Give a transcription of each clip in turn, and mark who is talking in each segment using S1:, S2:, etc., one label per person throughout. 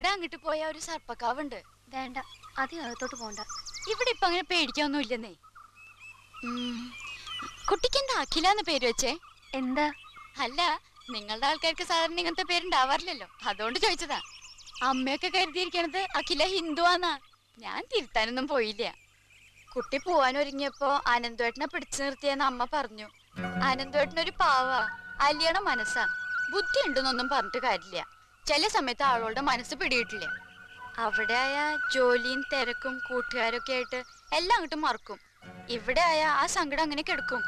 S1: ഇവിടെ അങ്ങോട്ട് പോയ ഒരു സർപ്പക്കാവുണ്ട്.
S2: വേണ്ട അധികം അകത്തോട്ട് പോണ്ട.
S1: ഇവിടെ ഇപ്പൊ അങ്ങനെ പേടിക്കാനൊന്നും ഇല്ലെന്നേ കുട്ടിക്ക് എന്താ അഖിലാന്ന് പേര് വെച്ചേ?
S2: എന്താ?
S1: അല്ല നിങ്ങളുടെ ആൾക്കാർക്ക് സാധാരണ ഇങ്ങനത്തെ പേരുണ്ടാവാറില്ലല്ലോ. അതുകൊണ്ട് ചോദിച്ചതാ. അമ്മയൊക്കെ കരുതിയിരിക്കണത് അഖില ഹിന്ദുവാന്നാ ഞാൻ തിരുത്താനൊന്നും പോയില്ല. കുട്ടി പോവാൻ ഒരുങ്ങിയപ്പോ അനന്തേട്ടനെ പിടിച്ചു നിർത്തിയെന്ന് അമ്മ പറഞ്ഞു. അനന്തേട്ടനൊരു പാവ. അലിയണ മനസ്സാ. ബുദ്ധി ഉണ്ടെന്നൊന്നും പറഞ്ഞിട്ട് കാര്യമില്ല. ചില സമയത്ത് ആളുകളുടെ മനസ്സ് പിടിയിട്ടില്ല? അവിടെ ആയ ജോലിയും തിരക്കും കൂട്ടുകാരൊക്കെ ആയിട്ട് എല്ലാം അങ്ങോട്ട് മറക്കും. ഇവിടെ ആയ ആ സങ്കടം അങ്ങനെ കിടക്കും.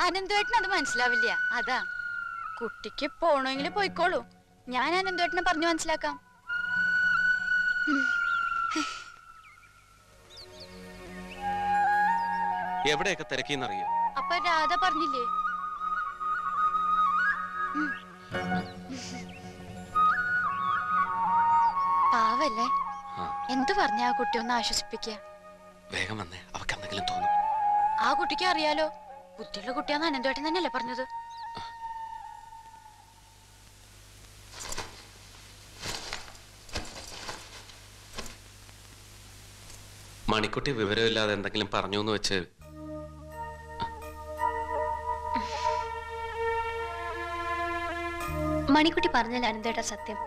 S1: അനന്തുവേട്ടൻ അത് മനസ്സിലാവില്ല. അതാ. കുട്ടിക്ക് പോണമെങ്കിൽ പോയിക്കോളൂ. ഞാൻ അനന്തുവേട്ടനെ പറഞ്ഞു മനസ്സിലാക്കാം.
S3: എവിടെയൊക്കെ തിരക്കിന്നറിയോ?
S1: അപ്പൊ രാധ പറഞ്ഞില്ലേ. പാവല്ലേ? എന്ത് പറഞ്ഞ ആ കുട്ടി ഒന്ന് ആശ്വസിപ്പിക്ക
S3: വേഗം വന്നേ. അവക്ക് എന്തെങ്കിലും തോന്നും.
S1: ആ കുട്ടിക്ക് അറിയാലോ. ബുദ്ധിയുള്ള കുട്ടിയാന്ന് അനന്തേട്ടൻ തന്നെയല്ലേ പറഞ്ഞത്.
S3: മണിക്കുട്ടി വിവരമില്ലാതെ എന്തെങ്കിലും പറഞ്ഞു എന്ന് വെച്ച്.
S2: മണിക്കുട്ടി പറഞ്ഞാൽ അനന്തേട്ടാ സത്യം?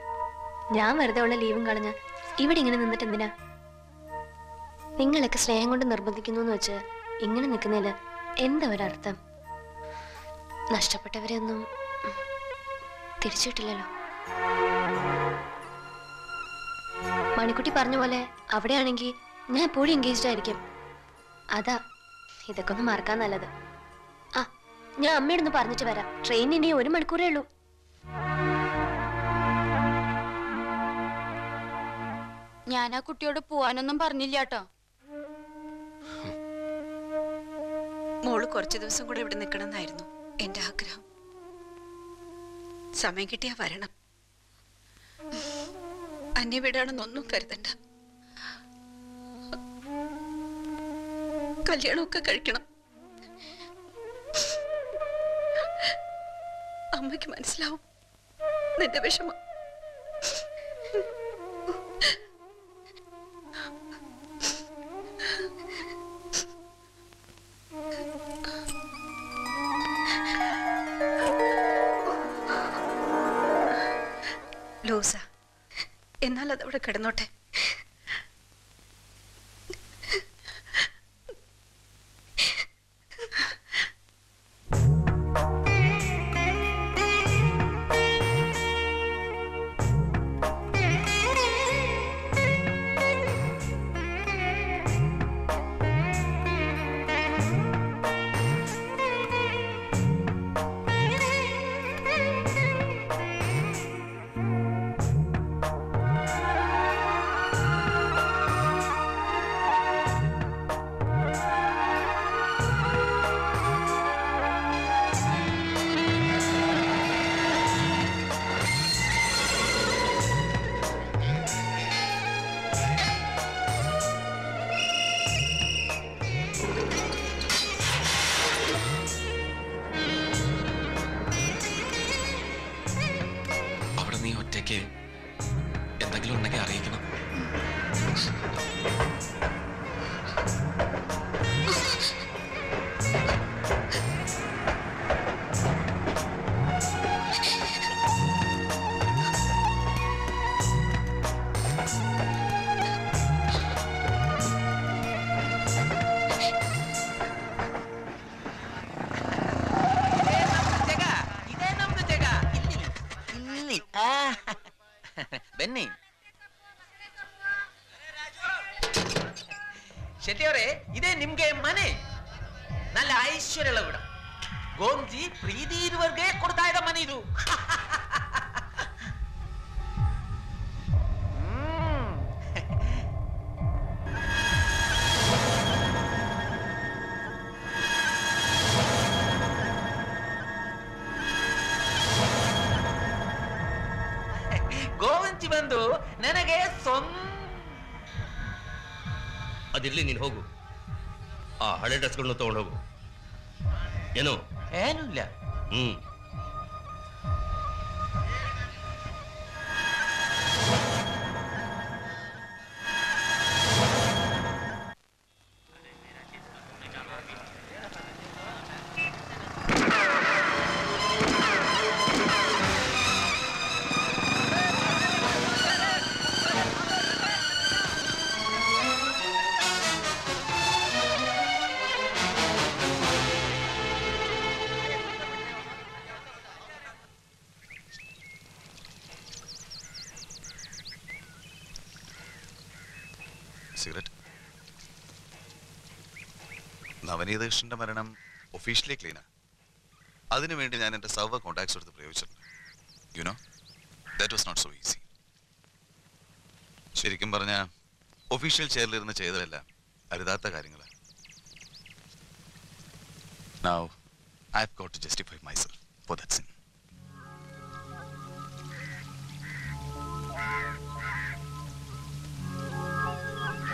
S2: ഞാൻ വെറുതെ ഉള്ള ലീവും കളഞ്ഞ ഇവിടെ ഇങ്ങനെ നിന്നിട്ട് എന്തിനാ? നിങ്ങളൊക്കെ സ്നേഹം കൊണ്ട് നിർബന്ധിക്കുന്നു വെച്ച് ഇങ്ങനെ നിൽക്കുന്നതിൽ എന്താ ഒരർത്ഥം? നഷ്ടപ്പെട്ടവരെ ഒന്നും തിരിച്ചിട്ടില്ലല്ലോ. മണിക്കുട്ടി പറഞ്ഞ പോലെ അവിടെയാണെങ്കിൽ ഞാൻ എപ്പോഴും എൻഗേജ്ഡ് ആയിരിക്കും. അതാ ഇതൊക്കെ ഒന്ന് മറക്കാൻ നല്ലത്. ആ ഞാൻ അമ്മയോടൊന്ന് പറഞ്ഞിട്ട് വരാം. ട്രെയിൻ ഒരു മണിക്കൂറേ ഉള്ളൂ.
S1: ഞാൻ ആ കുട്ടിയോട് പോവാനൊന്നും പറഞ്ഞില്ല കേട്ടോ
S4: മോൾ കുറച്ച് ദിവസം കൂടെ ഇവിടെ നിൽക്കണമെന്നായിരുന്നു എന്റെ ആഗ്രഹം. സമയം കിട്ടിയാ വരണം. അന്യ വീടാണെന്നൊന്നും കരുതണ്ട. കല്യാണമൊക്കെ കഴിക്കണം. അമ്മയ്ക്ക് മനസ്സിലാവും നിന്റെ വിഷമം. ലൂസ എന്നാൽ അതവിടെ കിടന്നോട്ടെ
S5: ಶೆಟ್ಟಿಯವರೇ ಇದೇ ನಿಮ್ಗೆ ಮನೆ. ನಲ್ಲಿ ಐಶ್ವರ್ಯ ಕೂಡ ಗೋಮ್ಜಿ ಪ್ರೀತಿ ಇರುವವರೆಗೆ ಕೊಡ್ತಾ ಇದ್ದ ಮನೆ ಇದು. ಗೋವಂಚಿ ಬಂದು ನನಗೆ ಸೊಂದ
S6: ಅದಿರ್ಲಿ ನೀನು ಹೋಗು. ಆ ಹಳೆ ಡ್ರೆಸ್ಗಳನ್ನ ತಗೊಂಡು ಹೋಗು. ಏನು?
S5: ಏನು ಇಲ್ಲ.
S6: ಹ್ಮ್.
S7: നവനീത മരണം ഒഫീഷ്യലി ക്ലീനാ അതിനുവേണ്ടി ഞാൻ എന്റെ സർവ കോണ്ടാക്ട്സ് എടുത്ത് പ്രയോഗിച്ചിട്ടുണ്ട്. You know that was not so easy ശരിക്കും പറഞ്ഞ ഒഫീഷ്യൽ ചെയറിലിരുന്ന് ചെയ്തതല്ല അരുതാത്ത കാര്യങ്ങളാണ് now I have got to justify myself for that sin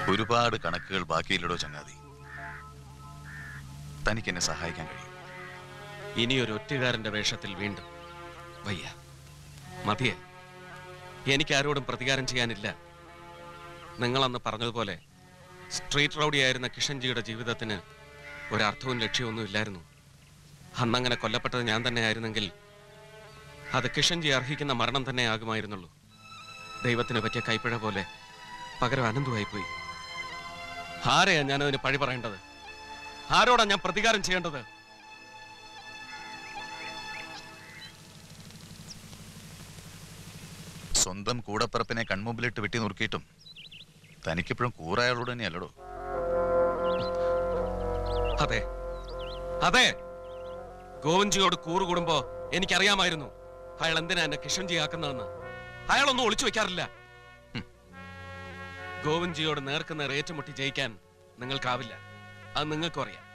S7: ഒരുപാട് കണക്കുകൾ ബാക്കിയില്ലടോ ചങ്ങാതി? തനിക്ക് എന്നെ സഹായിക്കാൻ കഴിയും.
S3: ഇനി ഒരു ഒറ്റുകാരന്റെ വേഷത്തിൽ വീണ്ടും. വയ്യ. മതിയെ. എനിക്ക് ആരോടും പ്രതികാരം ചെയ്യാനില്ല. നിങ്ങളന്ന് പറഞ്ഞതുപോലെ സ്ട്രീറ്റ് റൗഡിയായിരുന്ന കിഷൻജിയുടെ ജീവിതത്തിന് ഒരർത്ഥവും ലക്ഷ്യമൊന്നും ഇല്ലായിരുന്നു. അന്നങ്ങനെ കൊല്ലപ്പെട്ടത് ഞാൻ തന്നെ ആയിരുന്നെങ്കിൽ അത് കിഷൻജി അർഹിക്കുന്ന മരണം തന്നെ ആകുമായിരുന്നുള്ളൂ. ദൈവത്തിന് പറ്റിയ കൈപ്പിഴ പോലെ പകരം അനന്തമായിപ്പോയി. ആരെയാ ഞാനതിന് പഴി പറയേണ്ടത്? ആരോടാ ഞാൻ പ്രതികാരം ചെയ്യേണ്ടത്?
S7: സ്വന്തം കൂടപ്പിറപ്പിനെ കൺമുമ്പിലിട്ട് വെട്ടി നുറുക്കിയിട്ടും തനിക്കിപ്പോഴും കൂറായാളോട് തന്നെയല്ലടോ.
S3: അതെ. അതെ. ഗോവിൻജിയോട് കൂറുകൂടുമ്പോ എനിക്കറിയാമായിരുന്നു അയാൾ എന്തിനാ എന്നെ കിഷൻ ആക്കുന്നതെന്ന്. അയാളൊന്നും ഒളിച്ചു വെക്കാറില്ല. ഗോവിൻജിയോട് നേർക്കുനേർ ഏറ്റുമുട്ടി ജയിക്കാൻ നിങ്ങൾക്കാവില്ല. അത് നിങ്ങൾക്കും അറിയാം.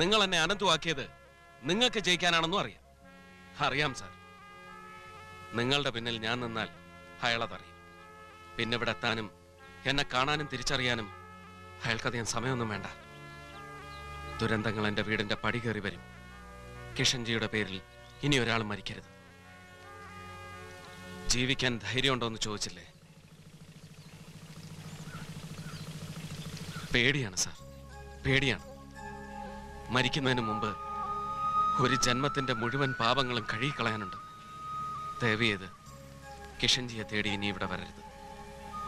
S3: നിങ്ങൾ എന്നെ അനന്തുവാക്കിയത് നിങ്ങൾക്ക് ജയിക്കാനാണെന്നും അറിയാം. അറിയാം സാർ. നിങ്ങളുടെ പിന്നിൽ ഞാൻ നിന്നാൽ അയാളതറിയും പിന്നെ ഇവിടെ എത്താനും എന്നെ കാണാനും തിരിച്ചറിയാനും അയാൾക്കധികം സമയമൊന്നും വേണ്ട. ദുരന്തങ്ങൾ എന്റെ വീടിന്റെ പടി കയറി വരും. കിഷൻജിയുടെ പേരിൽ ഇനി ഒരാൾ മരിക്കരുത്. ജീവിക്കാൻ ധൈര്യമുണ്ടോ എന്ന് ചോദിച്ചില്ലേ? പേടിയാണ് സാർ. പേടിയാണ്. മരിക്കുന്നതിന് മുമ്പ് ഒരു ജന്മത്തിന്റെ മുഴുവൻ പാപങ്ങളും കഴുകിക്കളയാനുണ്ട്. ദയവ് ചെയ്ത് കിഷൻജിയെ തേടി ഇനി ഇവിടെ വരരുത്.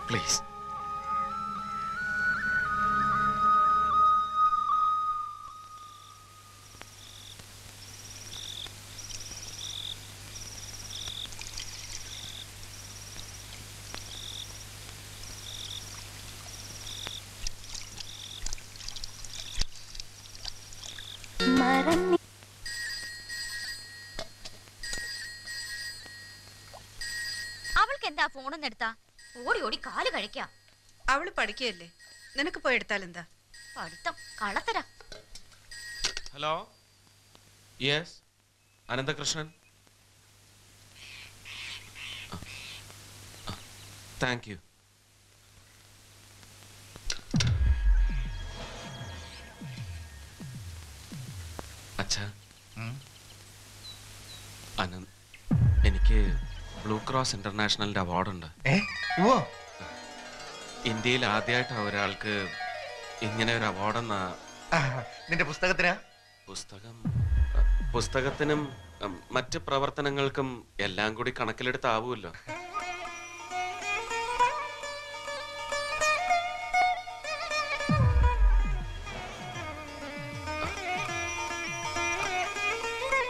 S3: പ്ലീസ്.
S1: എന്താ ഫോണൊന്നും എടുത്താ ഓടി ഓടി കാൽ കഴിക്കാം
S4: അവൾ പഠിക്കുകയല്ലേ? നിനക്ക് പോയി എടുത്താൽ എന്താ
S1: പഠിത്തം കളത്തരാ
S3: hello? Yes Ananthakrishnan? Thank you അച്ഛ. അനന്ത് എനിക്ക് ബ്ലൂ ക്രോസ് ഇന്റർനാഷണലിന്റെ അവാർഡുണ്ട് ഇന്ത്യയിൽ ആദ്യമായിട്ട് ഒരാൾക്ക് ഇങ്ങനെ ഒരു അവാർഡെന്നാ
S8: നിന്റെ പുസ്തകത്തിനാ?
S3: പുസ്തകം പുസ്തകത്തിനും മറ്റ് പ്രവർത്തനങ്ങൾക്കും എല്ലാം കൂടി കണക്കിലെടുത്താവുമല്ലോ.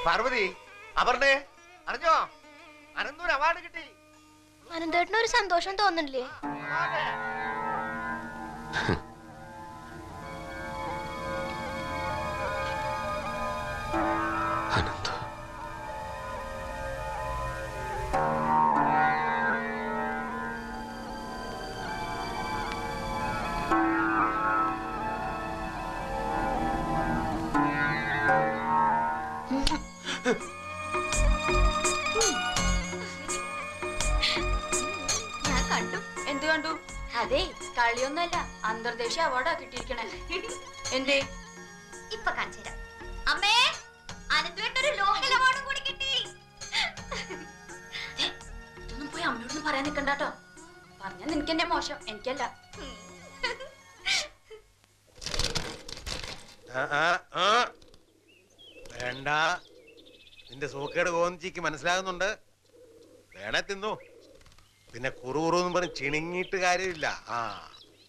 S8: പാർവതി അപർണേ അറിഞ്ഞോ? അനന്തൂർ അവാർഡ് കിട്ടി.
S2: അനന്തേട്ടനൊരു സന്തോഷം തോന്നുന്നില്ലേ?
S1: കളിയൊന്നുമല്ല. അന്തർദേശീയ അവാർഡാ കിട്ടിയിരിക്കണേ. എന്തേ? ഇപ്പൊ കാണിച്ചു തരാം. അമ്മേ അനന്തുവേട്ടൊരു ലോക്കൽ അവാർഡും കൂടി കിട്ടി. ഇതൊന്നും പോയി അമ്മയോടൊന്നും പറയാൻ നിൽക്കണ്ടാട്ടോ പറഞ്ഞാൽ നിനക്ക് എന്റെ മോശം. എനിക്കല്ല.
S8: വേണ്ട. നിന്റെ സൂക്കേട് ഗോന്തിക്ക് മനസ്സിലാകുന്നുണ്ട്. വേണേ തിന്നു. പിന്നെ കുറു കുറു എന്നും പറഞ്ഞ് ചിണുങ്ങിയിട്ട് കാര്യമില്ല. ആ.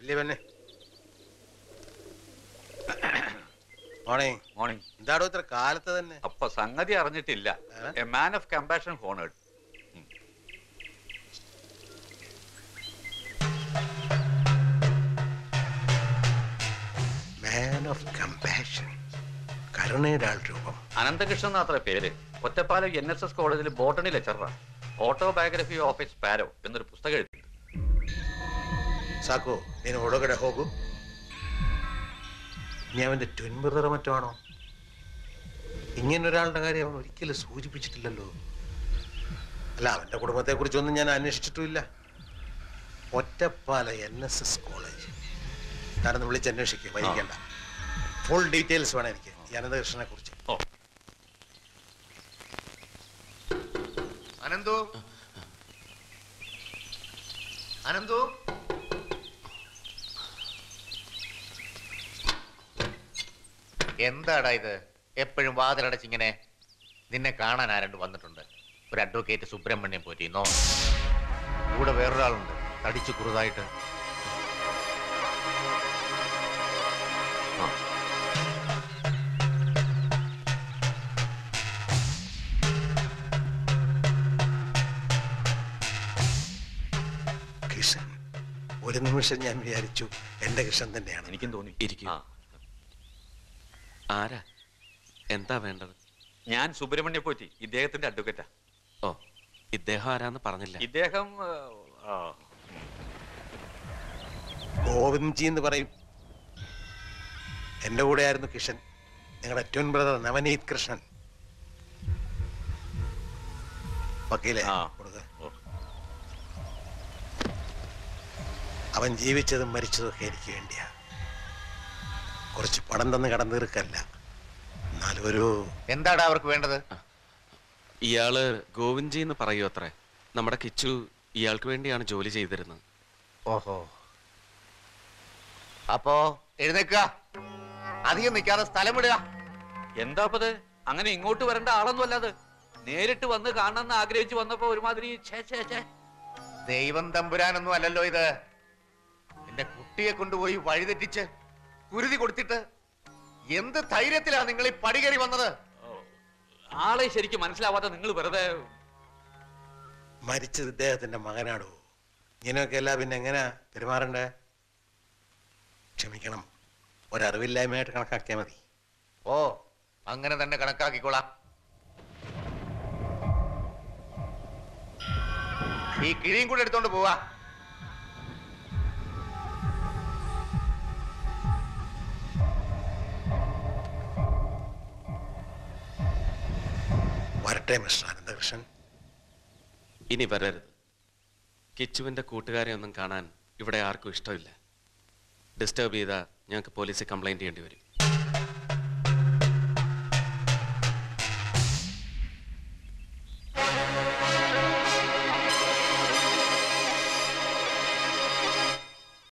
S8: ഇല്ലേ പിന്നെ മോർണിംഗ്
S9: മോർണിംഗ്
S8: എന്താടോ ഇത്ര കാലത്ത് തന്നെ?
S9: അപ്പൊ സംഗതി അറിഞ്ഞിട്ടില്ല? A man of compassion honoured
S8: of compassion കരുണയുടെ ആൾ രൂപം.
S9: അനന്തകൃഷ്ണൻ എന്നാത്ര പേര്? ഒറ്റപ്പാലം എൻ എസ് എസ് കോളേജിൽ ബോട്ടണി ലെക്ചറാണ് ഓട്ടോബയോഗ്രഫി ഓഫ് എ സ്പാരോ എന്നൊരു പുസ്തകം
S8: ಸಾಕು ನೀನು ಒಳಗಡೆ ಹೋಗು നീ അവന്റെ ട്വിൻ ബ്രദർ മറ്റോ ആണോ ഇങ്ങനൊരാളുടെ കാര്യം അവൻ ഒരിക്കലും സൂചിപ്പിച്ചിട്ടില്ലല്ലോ അല്ല അവന്റെ കുടുംബത്തെ കുറിച്ചൊന്നും ഞാൻ അന്വേഷിച്ചിട്ടുമില്ല Ottapalam N S S college ഞാനൊന്ന് വിളിച്ച് അന്വേഷിക്കുക വൈകിക്കണ്ട ഫുൾ ഡീറ്റെയിൽസ് വേണം എനിക്ക് ഈ അനന്തകൃഷ്ണനെ കുറിച്ച്
S9: ഓ
S10: അനന്തു അനന്തു എന്താടാ ഇത്? എപ്പോഴും വാതിലടച്ചിങ്ങനെ. നിന്നെ കാണാൻ ആരണ്ട് വന്നിട്ടുണ്ട്. ഒരു അഡ്വക്കേറ്റ് സുബ്രഹ്മണ്യം പോറ്റിന്നോ? കൂടെ വേറൊരാളുണ്ട്. തടിച്ചു കുറുതായിട്ട്.
S8: കൃഷ്ണൻ ഒരു നിമിഷം ഞാൻ വിചാരിച്ചു എന്റെ കൃഷ്ണൻ തന്നെയാണ്.
S9: എനിക്കും തോന്നി.
S3: ഇരിക്കൂ. ആരാ? എന്താ വേണ്ടത്?
S9: ഞാൻ സുബ്രഹ്മണ്യ പോറ്റി ഇദ്ദേഹത്തിന്റെ അഡ്വക്കറ്റാ
S3: ഓ ഇദ്ദേഹം ആരാന്ന് പറഞ്ഞില്ല.
S9: ഇദ്ദേഹം ആ,
S8: ഗോവിന്ദ്ജി എന്ന് പറയും. എന്റെ കൂടെ ആയിരുന്നു കിഷൻ. നിങ്ങളുടെ ട്വിൻ ബ്രദർ നവനീത് കൃഷ്ണൻ. വക്കീലെ
S9: ആ.
S8: കൊടുക്ക.
S9: ഓ.
S8: അവൻ ജീവിച്ചതും മരിച്ചതും ഒക്കെ എനിക്ക് വേണ്ടിയാ. കുറച്ച് പണം തന്ന് കടന്നു തീർക്കല്ല. എന്നാലും ഒരു
S10: എന്താടാ അവർക്ക് വേണ്ടത്?
S3: ഇയാൾ ഗോവിന്ദ്ജി എന്ന് പറയൂ അത്രേ. നമ്മുടെ കിച്ചു ഇയാൾക്ക് വേണ്ടിയാണ് ജോലി ചെയ്തിരുന്നത്.
S10: ഓഹോ. അപ്പോ എഴുന്നേക്കുക. അധികം നിൽക്കാതെ സ്ഥലം വിടുക.
S9: എന്താപ്പത്? അങ്ങനെ ഇങ്ങോട്ട് വരേണ്ട ആളൊന്നും അല്ലാത്. നേരിട്ട് വന്ന് കാണണമെന്ന് ആഗ്രഹിച്ചു വന്നപ്പോ ഒരുമാതിരി
S10: ദൈവം തമ്പുരാനൊന്നും അല്ലല്ലോ ഇത്. എന്റെ കുട്ടിയെ കൊണ്ടുപോയി വഴിതെറ്റിച്ച് കുരുതി കൊടുത്തിട്ട് എന്ത് ധൈര്യത്തിലാ നിങ്ങൾ ഈ പടികേറി വന്നത്?
S9: ആളെ ശരിക്കും മനസ്സിലാവാത്ത നിങ്ങൾ വെറുതെ
S8: മരിച്ചത് ഇദ്ദേഹത്തിന്റെ മകനാടോ? ഇങ്ങനെയൊക്കെ അല്ല പിന്നെ എങ്ങനെയാ പെരുമാറണ്ടേ? ക്ഷമിക്കണം. ഒരറിവില്ലായ്മയായിട്ട് കണക്കാക്കിയാൽ മതി.
S10: ഓ അങ്ങനെ തന്നെ കണക്കാക്കിക്കോളാം. ഈ കിഴിയും കൂടെ എടുത്തോണ്ട് പോവാ.
S8: വരട്ടെ മിസ്റ്റർ അനന്തകൃഷ്ണൻ
S3: ഇനി വരരുത്. കിച്ചുവിന്റെ കൂട്ടുകാരെ ഒന്നും കാണാൻ ഇവിടെ ആർക്കും ഇഷ്ടമില്ല. ഡിസ്റ്റർബ് ചെയ്താൽ ഞങ്ങൾക്ക് പോലീസിൽ കംപ്ലൈന്റ് ചെയ്യേണ്ടി വരും.